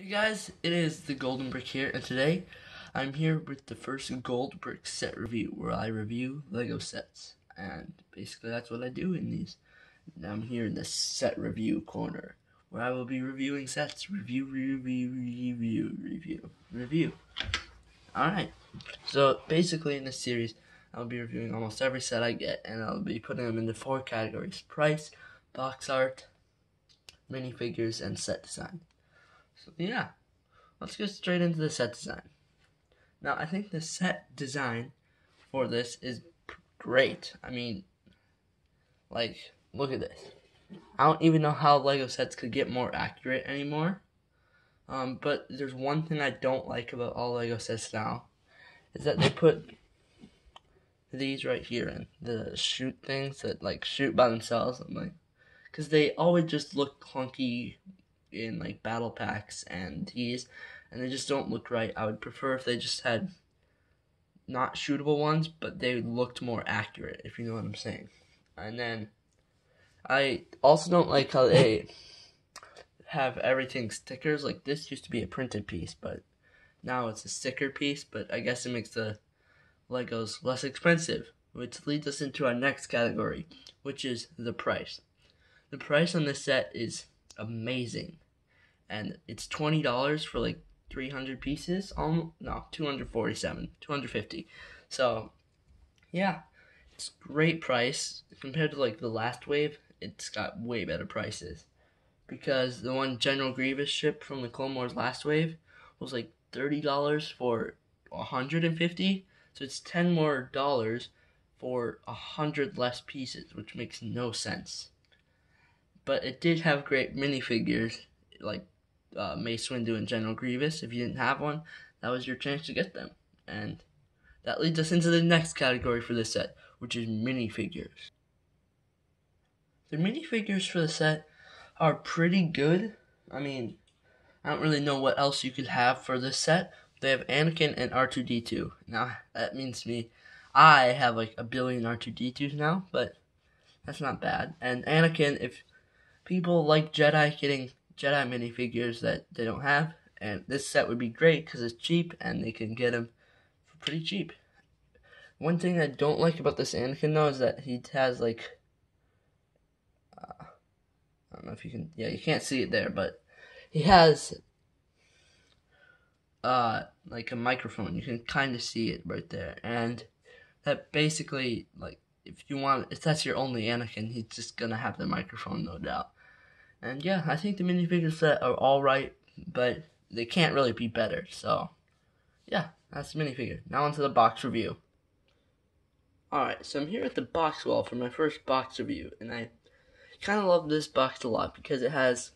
Hey guys, it is the Golden Brick here, and today I'm here with the first Gold Brick set review, where I review Lego sets, and basically that's what I do in these. Now I'm here in the set review corner, where I will be reviewing sets, review, review, review, review, review. Alright, so basically in this series, I'll be reviewing almost every set I get, and I'll be putting them into four categories, price, box art, minifigures, and set design. So yeah, let's get straight into the set design. Now I think the set design for this is great. I mean, like, look at this. I don't even know how Lego sets could get more accurate anymore. Um, but there's one thing I don't like about all Lego sets now, is that they put these right here in the shoot things that like shoot by themselves. I'm like, because they always just look clunky in like battle packs and these, and they just don't look right. I would prefer if they just had not shootable ones, but they looked more accurate, if you know what I'm saying. And then I also don't like how they have everything stickers. Like this used to be a printed piece, but now it's a sticker piece. But I guess it makes the Legos less expensive, which leads us into our next category, which is the price. The price on this set is amazing. And it's twenty dollars for like three hundred pieces. Um, no, two hundred forty-seven, two hundred fifty. So, yeah, it's great price compared to like the last wave. It's got way better prices because the one General Grievous ship from the Clone Wars last wave was like thirty dollars for hundred and fifty. So it's ten more dollars for a hundred less pieces, which makes no sense but it did have great minifigures like uh, Mace Windu and General Grievous. If you didn't have one, that was your chance to get them. And that leads us into the next category for this set, which is minifigures. The minifigures for the set are pretty good. I mean, I don't really know what else you could have for this set. They have Anakin and R2D2. Now, that means to me, I have like a billion R2D2s now, but that's not bad. And Anakin, if people like Jedi getting Jedi minifigures that they don't have, and this set would be great because it's cheap and they can get them for pretty cheap. One thing I don't like about this Anakin though is that he has like, uh, I don't know if you can, yeah, you can't see it there, but he has uh like a microphone. You can kind of see it right there, and that basically like if you want if that's your only Anakin, he's just gonna have the microphone, no doubt. And yeah, I think the minifigure set are alright, but they can't really be better. So, yeah, that's the minifigure. Now onto the box review. Alright, so I'm here at the box wall for my first box review, and I kind of love this box a lot because it has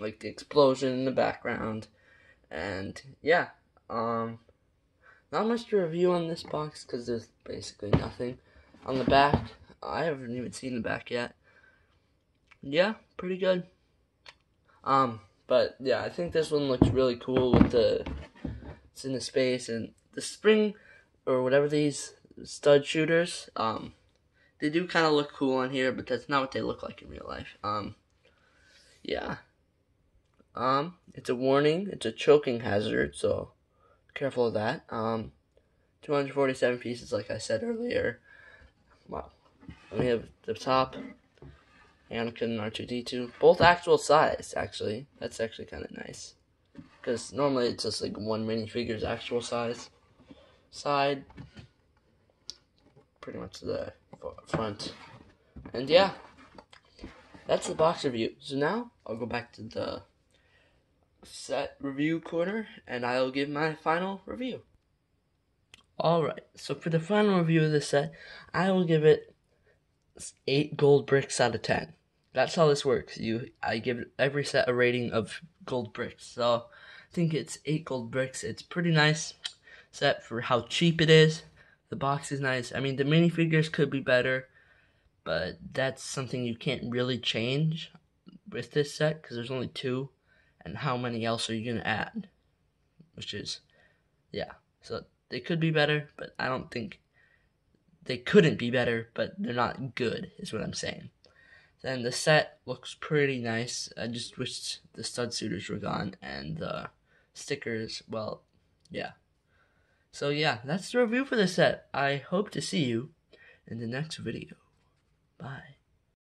like the explosion in the background, and yeah, um, not much to review on this box because there's basically nothing. On the back, I haven't even seen the back yet. Yeah, pretty good. Um, but yeah, I think this one looks really cool with the it's in the space and the spring or whatever these stud shooters. Um, they do kind of look cool on here, but that's not what they look like in real life. Um, yeah. Um, it's a warning. It's a choking hazard, so careful of that. Um, 247 pieces, like I said earlier. Wow. We have the top Anakin and R2D2. Both actual size, actually. That's actually kind of nice. Because normally it's just like one minifigure's actual size. Side. Pretty much the front. And yeah. That's the box review. So now, I'll go back to the set review corner, and I'll give my final review. Alright, so for the final review of this set, I will give it 8 gold bricks out of 10 that's how this works. You, I give every set a rating of gold bricks. So I think it's eight gold bricks. It's pretty nice set for how cheap it is. The box is nice. I mean, the minifigures could be better, but that's something you can't really change with this set because there's only two. And how many else are you gonna add? Which is, yeah. So they could be better, but I don't think they couldn't be better, but they're not good, is what I'm saying. Then the set looks pretty nice. I just wish the stud shooters were gone and the stickers. Well, yeah. So yeah, that's the review for the set. I hope to see you in the next video. Bye.